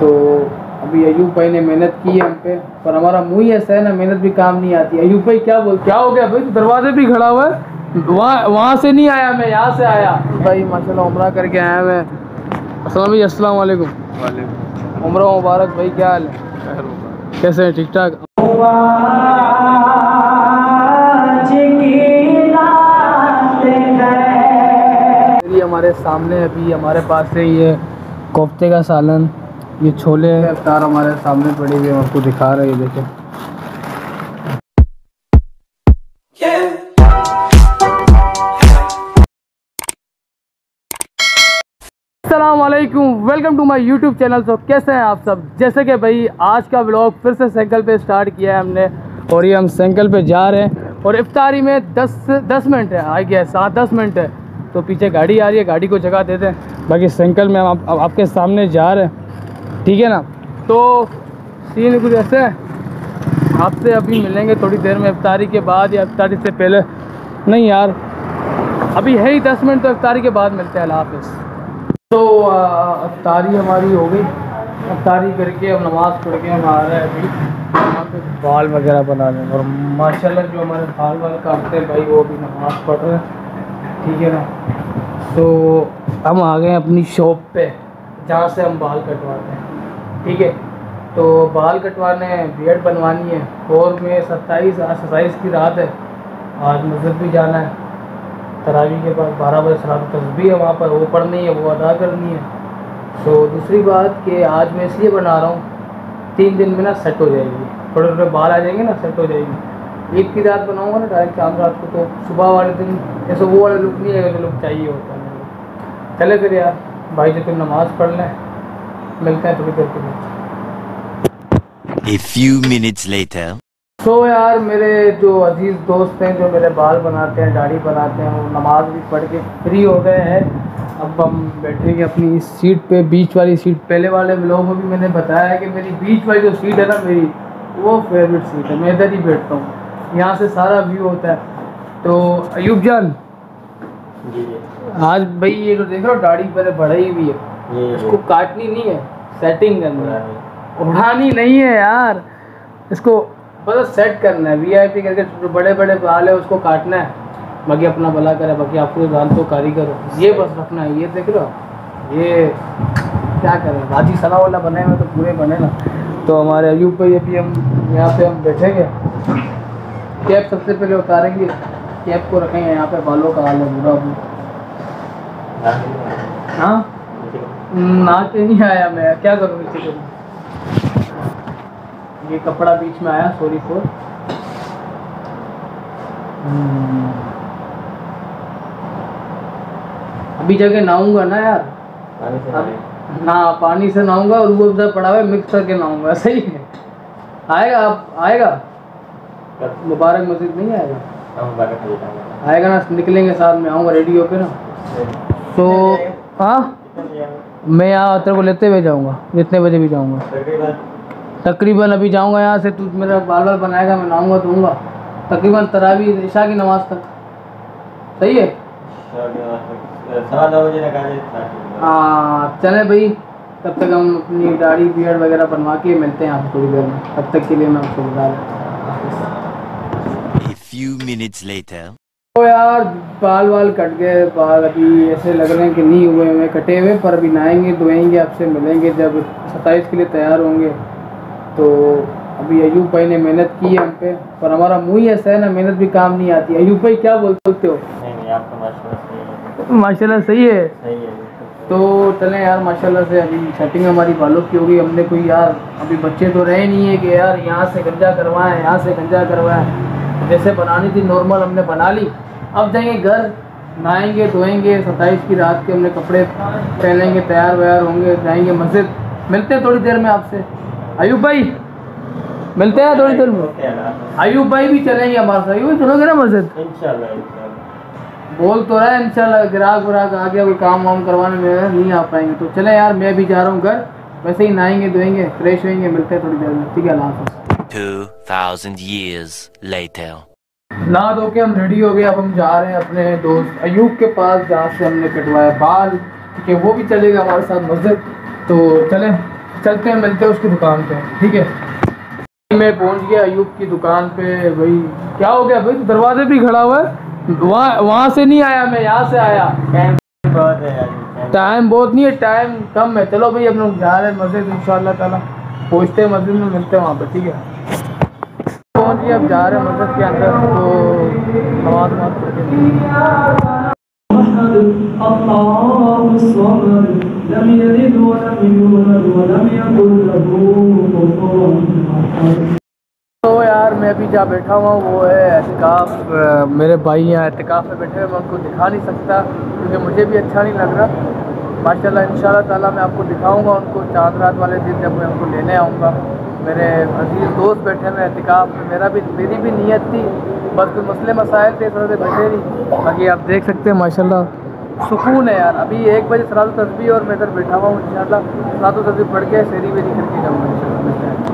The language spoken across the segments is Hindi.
तो अभी अयूब भाई ने मेहनत की है हम पे पर हमारा मुँह ही ऐसा है ना मेहनत भी काम नहीं आती। अयूब भाई क्या बोल क्या हो गया भाई? तू दरवाजे भी खड़ा हुआ है? वहाँ वहाँ से नहीं आया मैं यहाँ से आया। भाई माशाल्लाह उम्रा करके आया मैं। अस्सलाम भाई अस्सलाम वालेकुम। उम्र मुबारक भाई क्या हाल है? कैसे हैं ठीक ठाक? हमारे सामने अभी हमारे पास है ये कोफ्ते का सालन ये छोले अवतार हमारे सामने पड़ी हुई है आपको दिखा रहे हैं देखें। Welcome to my YouTube channel. तो कैसे हैं आप सब? जैसे कि भाई आज का ब्लॉग फिर से साइकिल पे स्टार्ट किया है हमने और ये हम साइकिल पे जा रहे हैं। और इफ्तारी में 10 दस मिनट है आ गया सात दस मिनट है। तो पीछे गाड़ी आ रही है गाड़ी को जगह देते हैं बाकी साइकिल में हम आप, आप, आपके सामने जा रहे हैं। ठीक है ना? तो सीन कुछ ऐसे आपसे अभी मिलेंगे थोड़ी देर में, इफ्तारी के बाद या इफ्तारी से पहले। नहीं यार, अभी है ही दस मिनट तो इफ्तारी के बाद मिलते हैं हाफिज़। तो अफ्तारी हमारी हो गई। अफ्तारी करके अब नमाज़ पढ़ के हम आ रहे हैं अभी। यहाँ पे बाल वगैरह बना रहे हैं और माशाल्लाह जो हमारे बाल वाल काटते हैं भाई, वो अभी नमाज़ पढ़ रहे हैं। ठीक है ना? तो हम आ गए अपनी शॉप पे, जहाँ से हम बाल कटवाते हैं। ठीक है? तो बाल कटवाने हैं बियड बनवानी है। और में सत्ताईस सत्ताईस की रात है। आज मस्जिद भी जाना है। तरावी के बाद बारह बजे सलात तस्वीर है वहाँ पर। वो पढ़नी है, वो अदा करनी है। तो दूसरी बात कि आज मैं इसलिए बना रहा हूँ, तीन दिन में ना सेट हो जाएगी। थोड़े थोड़े बाल आ जाएँगे ना सेट हो जाएगी। ईद की रात बनाऊँगा ना, डायरेक्ट शाम रात को तो सुबह वाले दिन जैसे वो वाला लुक नहीं आएगा जो लुक चाहिए होता है। चले फिर यार, भाई जो तुम नमाज़ पढ़ लें। मिलते हैं थोड़ी देर के बाद A few minutes later. तो यार मेरे जो अज़ीज़ दोस्त हैं जो मेरे बाल बनाते हैं दाढ़ी बनाते हैं वो नमाज़ भी पढ़ के फ्री हो गए हैं। अब हम बैठेंगे अपनी इस सीट पे बीच वाली सीट पहले वाले लोगों में भी मैंने बताया है कि मेरी बीच वाली जो सीट है ना मेरी वो फेवरेट सीट है। मैं इधर ही बैठता हूँ। यहाँ से सारा व्यू होता है। तो अयूब जान आज भाई ये जो देख रहे हो दाढ़ी पहले बढ़ाई हुई है। इसको काटनी नहीं है। सेटिंग करना है। उड़ानी नहीं है यार। इसको बस सेट करना है। वीआईपी करके जो बड़े बड़े बाल है उसको काटना है। बाकी अपना भला करे बाकी आपको दाल तो कारी करो। ये बस रखना है ये देख लो ये क्या करें? राज़ी सलाह वाला बने हुए तो पूरे बने ना। तो हमारे अयूब भाई अभी हम यहाँ पे हम बैठेंगे। कैप सबसे पहले उतारेंगे। कैप को रखेंगे यहाँ पे बालों का हाल है बुरा अभी। हाँ के नहीं आया मैं? क्या करूँ इसी को ये कपड़ा बीच में आया सॉरी फॉर अभी जगह नहाऊँगा ना यार। अब- ना पानी से नहाऊँगा और वो उधर पड़ा हुआ है मिक्स करके नहाऊँगा सही है। आएगा आप? आएगा? मुबारक मस्जिद नहीं आएगा? आएगा। ना निकलेंगे साथ में आऊँगा रेडी होके ना। तो हाँ? मैं यहाँ तेरे को लेते हुए जाऊँगा, जितने बजे भी जाऊँगा। तकरीबन अभी जाऊँगा यहाँ से, तू मेरा बाल बाल बनाएगा, मैं नहाऊँगा, धोऊँगा। तकरीबन तरावी, ईशा की नमाज़ तक। सही है? हाँ चले भाई। तब तक हम अपनी दाढ़ी बियड वगैरह बनवा के मिलते हैं आपको थोड़ी देर में। तब तक के लिए मैं आपको बता रहा A few minutes later. तो यार बाल वाल कट गए बाल अभी ऐसे लग रहे हैं कि नहीं हुए हुए कटे हुए पर अभी नहाएँगे धोएँगे आपसे मिलेंगे जब सत्ताईस के लिए तैयार होंगे। तो अभी अयूब भाई ने मेहनत की है हम पे पर हमारा मुँह ही ऐसा है ना मेहनत भी काम नहीं आती। अयूब भाई क्या बोलते हो? माशाल्लाह सही है। सही है। तो चलें यार माशाल्लाह से अभी सेटिंग हमारी बालों की होगी हमने कोई यार अभी बच्चे तो रहे नहीं है कि यार यहाँ से गंजा करवाएँ यहाँ से गंजा करवाएँ। जैसे बनानी थी नॉर्मल हमने बना ली। अब जाएँगे घर नहाएँगे धोएँगे सत्ताईस की रात के हमने कपड़े पहनेंगे तैयार व्यार होंगे जाएँगे मस्जिद। मिलते हैं थोड़ी देर में आपसे। अयूब भाई मिलते हैं थोड़ी देर में। अयूब भाई भी चलेंगे हमारे साथ। अयूब चलोगे ना मस्जिद? बोल तो रहा है इंशाल्लाह ग्राहक व्राहक आ गया कोई काम वाम करवाने में नहीं आ पाएँगे। तो चले यार मैं भी जा रहा हूँ घर। वैसे ही नहाएँगे धोएँगे फ्रेश होएँगे मिलते हैं थोड़ी देर में। ठीक है अल्लाह हाफ़िज़। 2000 years later. नहा धो के हम रेडी हो गए अब हम जा रहे हैं अपने दोस्त अयूब के पास जहाँ से हमने कटवाया बाल क्योंकि वो भी चलेगा हमारे साथ मस्जिद। तो चले चलते हैं मिलते हैं उसकी दुकान पे ठीक है? मैं पहुँच गया अयूब की दुकान पे भाई क्या हो गया भाई तो दरवाजे भी खड़ा हुआ है? वहाँ वहाँ से नहीं आया मैं यहाँ से आया। टाइम बहुत नहीं है टाइम कम है। चलो भाई हम लोग जा रहे हैं मस्जिद इन ताला पहुँचते हैं मस्जिद में मिलते हैं वहाँ पर ठीक है? पहुँच गए अब जा रहे हैं मस्जिद के अंदर तो नमाज़ नमाज़ पढ़ तो यार, मैं अभी जहाँ बैठा हुआ वो है एहतिकाफ मेरे भाई यहाँ एहतिकाफ में बैठे हुए मैं उनको दिखा नहीं सकता, क्योंकि मुझे भी अच्छा नहीं लग रहा। माशाल्लाह, इंशाल्लाह ताला मैं आपको दिखाऊँगा उनको चाँद रात वाले दिन जब मैं उनको लेने आऊँगा। मेरे अज़ीज़ दोस्त बैठे हुए एहतिकाब मेरा भी मेरी भी नीयत थी, बस कोई मसले, मसाइल थे वजह से बैठे नहीं। बाकी आप देख सकते हैं, माशाल्लाह, सुकून है यार। अभी एक बजे सलात तस्वीर और मैं इधर बैठा हुआ हूँ इन शाला सलात तस्वीर पढ़ के शेरी वेरी करके जाऊँगा, इंशाल्लाह।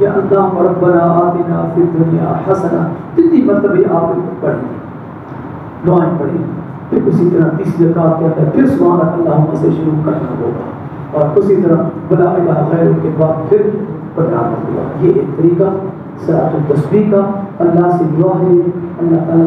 या अल्लाह रब्बना आतिना फिद दुनिया हसना जितनी मरतबे आपने पढ़ी दुआएं पढ़ी फिर उसी तरह तीसरी रकात के अंदर फिर सुभान अल्लाह से शुरू करना होगा और उसी तरह बला इलाहा गैर के बाद फिर बदनाम होगा ये एक तरीका सलात तस्बीह का अल्लाह से दुआ है अल्लाह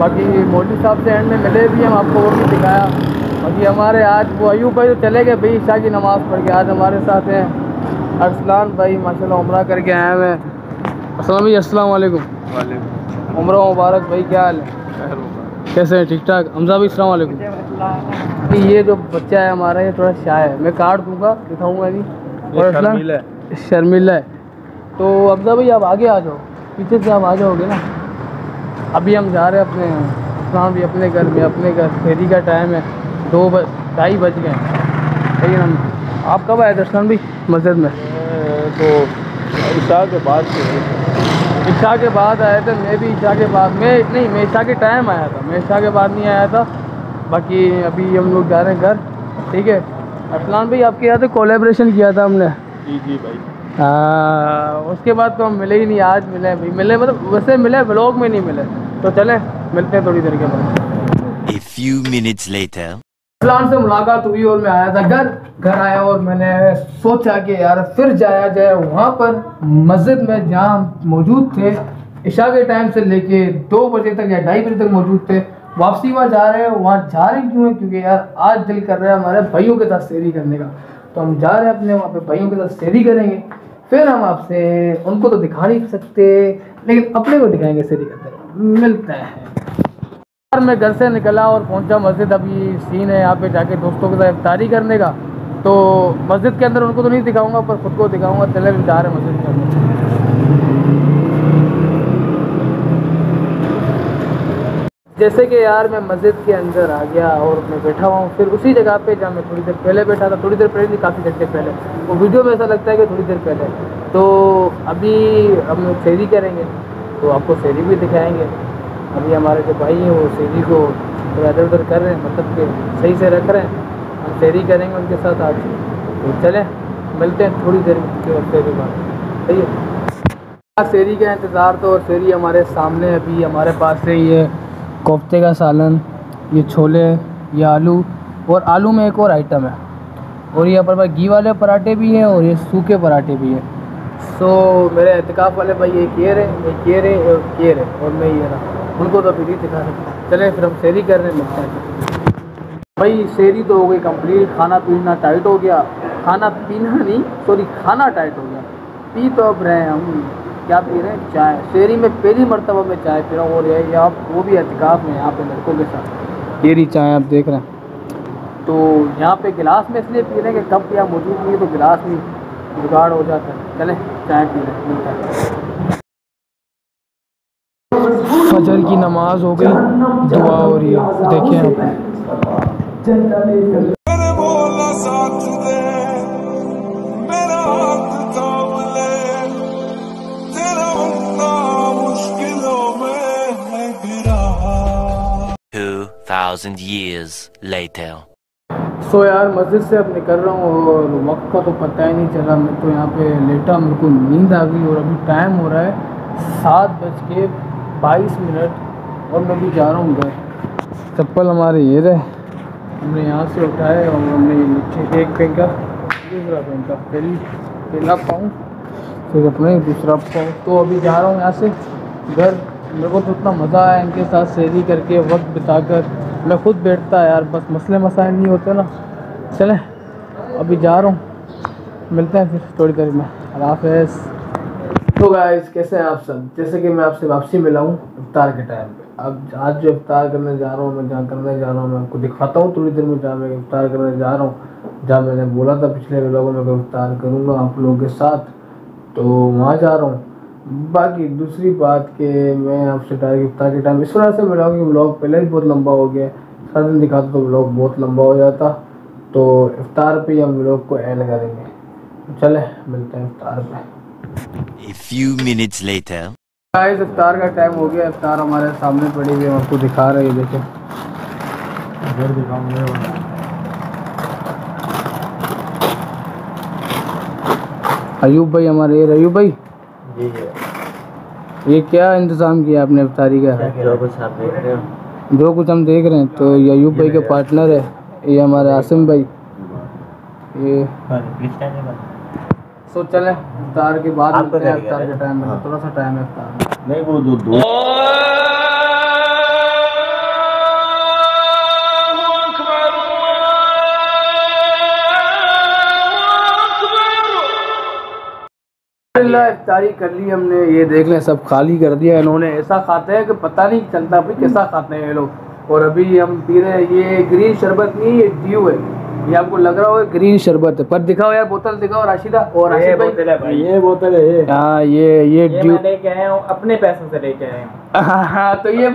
बाकी मोदी साहब से एंड में मिले भी हम आपको वो भी दिखाया। बाकी हमारे आज वो अयूब भाई तो चले गए भाई ईशा की नमाज़ पढ़ के आज हमारे साथ हैं। अरसलान भाई माशाल्लाह उम्र करके आए हुए हैं। अस्सलाम वालेकुम। उम्र मुबारक भाई क्या हाल है? कैसे हैं ठीक ठाक? हमजा भाई वालेकुम। ये जो बच्चा है हमारा ये थोड़ा शाय है। मैं कार्ड दूँगा दिखाऊँगा नहीं और अरसलान शर्मिला है। तो अफजा भाई आप आगे आ जाओ। पीछे से आप आ जाओगे ना। अभी हम जा रहे हैं अपने इस्लाम भी अपने घर में अपने घर। फेरी का टाइम है। दो बज ढाई बज गए हैं। लेकिन हम आप कब आए दर्शन भाई मस्जिद में? तो ईशा के बाद ईशा के बाद आए थे मैं भी ईशा के बाद मैं नहीं मैं ईशा के टाइम आया था। मैं ईशा के बाद नहीं आया था। बाकी अभी हम लोग जा रहे हैं घर। ठीक है। अरसलान भाई आपके यहाँ से कोलेब्रेशन किया था हमने। जी जी भाई। उसके बाद तो हम मिले ही नहीं आज मिले भाई मिले मतलब वैसे मिले ब्लॉग में नहीं मिले। तो चले मिलते हैं थोड़ी देर के बाद। A few minutes later. फलान से मुलाकात हुई और मैं आया था घर। घर आया और मैंने सोचा कि यार फिर जाया जाए वहाँ पर मस्जिद में जहाँ मौजूद थे। इशा के टाइम से लेके दो बजे तक या ढाई बजे तक मौजूद थे। वापसी वहाँ जा रहे हैं वहाँ जा रहे क्यों है? क्योंकि यार आज दिल कर रहा है हमारे भाइयों के साथ शेरी करने का। तो हम जा रहे हैं अपने वहाँ पे भाइयों के साथ शेरी करेंगे। फिर हम आपसे उनको तो दिखा नहीं सकते, लेकिन अपने को दिखाएँगे सीधी हुए। मिलते हैं। यार मैं घर से निकला और पहुँचा मस्जिद। अभी सीन है यहाँ पे जाके दोस्तों के साथ इफ्तारी करने का। तो मस्जिद के अंदर उनको तो नहीं दिखाऊँगा, पर खुद को दिखाऊँगा। चले जा रहे मस्जिद के अंदर। जैसे कि यार मैं मस्जिद के अंदर आ गया और मैं बैठा हुआ हूँ, फिर उसी जगह पे जहाँ मैं थोड़ी देर पहले बैठा था, थोड़ी देर पहले नहीं, काफ़ी घंटे पहले। वो वीडियो में ऐसा लगता है कि थोड़ी देर पहले। तो अभी हम सैरी करेंगे तो आपको सैरी भी दिखाएँगे। अभी हमारे जो भाई हैं, वो सैरी को थोड़ा इधर उधर कर रहे हैं मतलब कि सही से रख रहे हैं। हम फेरी करेंगे उनके साथ आज। तो चलें, मिलते हैं थोड़ी देर के फेरी बाद सही है। शेरी का इंतज़ार तो और फेरी हमारे सामने अभी हमारे पास से ही है। कोफ्ते का सालन ये छोले ये आलू और आलू में एक और आइटम है। और यहाँ पर भाई घी वाले पराठे भी हैं और ये सूखे पराठे भी हैं। सो so, मेरे एहतिकाफ़ वाले भाई ये रहे एक ये रहे और ये रहे और मैं ये रहा। उनको तो अभी नहीं दिखा सकता चले फिर हम शेरी कर रहे हैं। भाई शेरी तो हो गई कंप्लीट खाना पीना टाइट हो गया। खाना पीना नहीं सॉरी खाना टाइट हो गया। पी तो अब रहे हम। क्या पी रहे हैं? चाय। शेरी में पहली मरतबा में चाय पी रहा हूँ और ये ये आप वो भी एहतिकाफ़ में यहाँ पे लड़कों के साथ ये रही चाय आप देख रहे हैं। तो यहाँ पे गिलास में इसलिए पी रहे हैं कि कप यहाँ मौजूद नहीं है तो गिलास में जुगाड़ हो जाता है। चले चाय पी रहे मिलता फजर की नमाज़ हो गई दुआ हो रही है। देखें आप। 2,000 years later. सो यार मस्जिद से अब निकल रहा हूँ और वक्त का तो पता ही नहीं चला मैं तो यहाँ पे लेटा मेरे को नींद आ गई और अभी टाइम हो रहा है सात बज के बाईस मिनट और मैं भी जा रहा हूँ घर। चप्पल हमारे ये रहे। हमने यहाँ से उठाए और हमने नीचे एक फेंका दूसरा फेंका पहली पहला पाऊँ फिर अपने दूसरा पाऊँ तो अभी जा रहा हूँ यहाँ से घर। मेरे को तो इतना मज़ा आया इनके साथ सैरी करके वक्त बिताकर। मैं खुद बैठता यार, बस मसले मसाइल नहीं होते ना। चलें, अभी जा रहा हूँ। मिलते हैं फिर थोड़ी देर में। हाफ़िज़। तो गाइस कैसे हैं आप सब? जैसे कि मैं आपसे वापसी मिला हूँ इफ्तार के टाइम पे। अब आज जो इफ्तार करने जा रहा हूँ, मैं जहाँ करने जा रहा हूँ, मैं आपको दिखाता हूँ थोड़ी देर में जहाँ मैं इफ्तार करने जा रहा हूँ। जहाँ मैंने बोला था पिछले लोगों मैं इफ्तार करूँगा आप लोगों के साथ। तो वहाँ जा रहा हूँ। बाकी दूसरी बात कि मैं आपसे डायरेक्ट इफ्तार के टाइम इस वजह से मिला कि ब्लॉग पहले ही बहुत लंबा हो गया सारा दिन दिखाता तो ब्लॉग बहुत लंबा हो जाता। तो इफ्तार पे ही हम ब्लॉग को एंड करेंगे। चले मिलते हैं इफ्तार पे। A few minutes later. Guys इफ्तार का टाइम हो गया। इफ्तार हमारे सामने पड़ी हुई है। हम आपको दिखा रहे हैं देखें। घर दिखाऊँगे। अयूब भाई हमारे ये अयूब भाई? ये क्या इंतज़ाम किया आपने? अफ्तारी का जो कुछ आप देख रहे हो। जो कुछ हम देख रहे हैं तो ये भाई के पार्टनर है ये हमारे आसिम भाई। ये सो चले अफ्तार के बाद हैं लगा? के टाइम में हाँ। थोड़ा सा टाइम है इफ्तार नहीं वो दो दो अल्हम्दुलिल्लाह इफ्तारी कर ली हमने ये देख लें सब खाली कर दिया इन्होंने। ऐसा खाते हैं कि पता नहीं चलता भाई कैसा खाते हैं ये लोग। और अभी हम पी रहे हैं ये ग्रीन शरबत नहीं ये ड्यू है। ये आपको लग रहा होगा ग्रीन शरबत है पर दिखाओ यार बोतल दिखाओ राशिदा। और ये बोतल है भाई। ये बोतल है ये। हाँ ये ये ये मैं लेके आया हूँ अपने पैसों से लेके आया हूँ। हाँ तो ये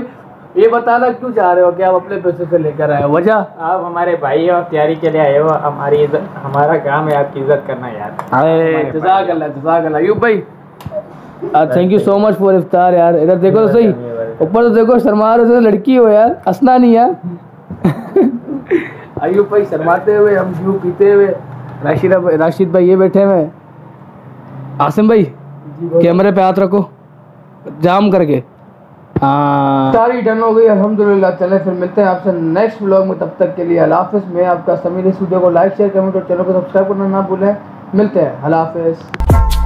ये बताना क्यों चाह रहे हो? कि आप अपने पैसे से लेकर आए हो? वजह? आप हमारे भाई हो तैयारी के लिए आए हो हमारी इज़्ज़त हमारा काम है आपकी इज़्ज़त करना यार। जजाक अल्लाह जजाक अल्लाह। यूब भाई। Thank you so much for इफ्तार यार। इधर देखो तो सही। ऊपर तो देखो शर्मा रहे लड़की हो यार। हंसना नहीं यार। अयूब भाई शर्माते हुए हम ड्यू पीते हुए? राशिदा भाई राशिद भाई ये बैठे हुए आसिम भाई कैमरे पे हाथ रखो। जाम करके। हाँ सारी डन हो गई, अल्हम्दुलिल्लाह। चले, फिर मिलते हैं आपसे नेक्स्ट ब्लॉग में, तब तक के लिए। हाफिज़, मैं आपका समीर इस वीडियो को लाइक शेयर कमेंट और चैनल को सब्सक्राइब करना ना भूलें। मिलते हैं। हाफिज़।